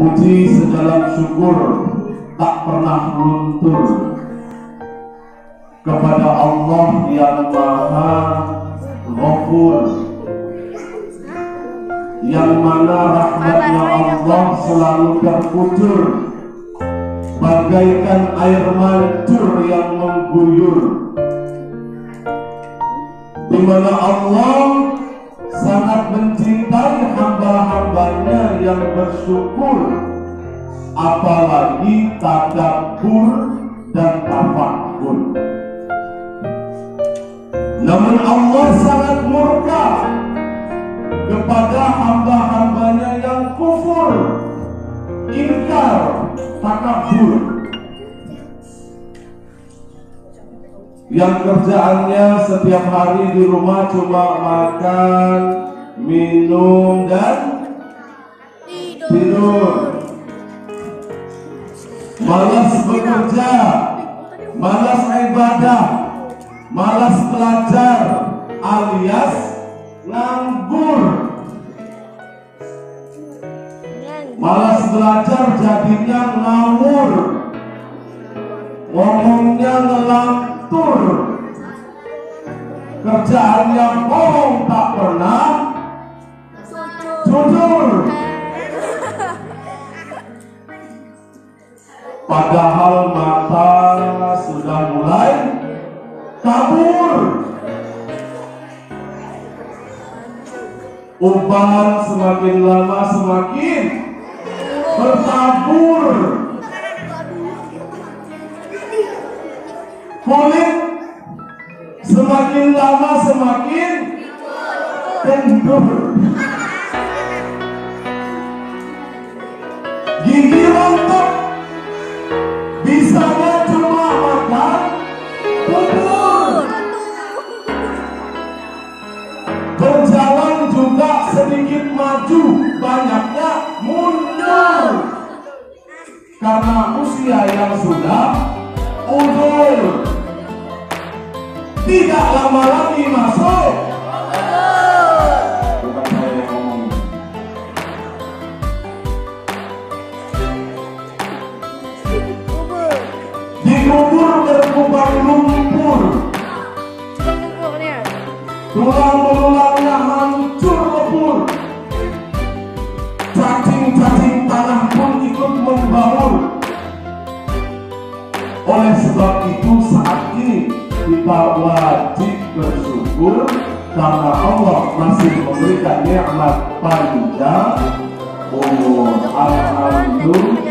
Puji segala syukur tak pernah luntur kepada Allah yang Maha Ghafur yang mana rahmatnya Allah selalu terkucur bagaikan air mancur yang mengguyur di mana Allah sangat mencintai hamba-hambanya yang bersyukur apalagi tadabbur dan tafakur namun Allah sangat murka kepada hamba-hambanya yang kufur ingkar takabur yang kerjaannya setiap hari di rumah cuma makan, minum dan tidur. Malas bekerja, malas ibadah, malas belajar, alias nganggur. Malas belajar jadinya ngawur. Ngomongnya ngelantur. Yang bohong tak Padahal mata sudah mulai kabur. Uban semakin lama semakin bertabur. Kulit semakin lama semakin kendur. Gigi rontok Karena usia yang sudah udur. Tidak lama lagi masuk. Bukan saya yang ngomong. Dikubur berkubang lumpur. Tulang Oleh sebab itu saat ini kita wajib bersyukur karena Allah masih memberikan nikmat panjang umur. Alhamdulillah.